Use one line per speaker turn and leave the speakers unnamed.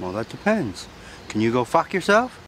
Well, that depends. Can you go fuck yourself?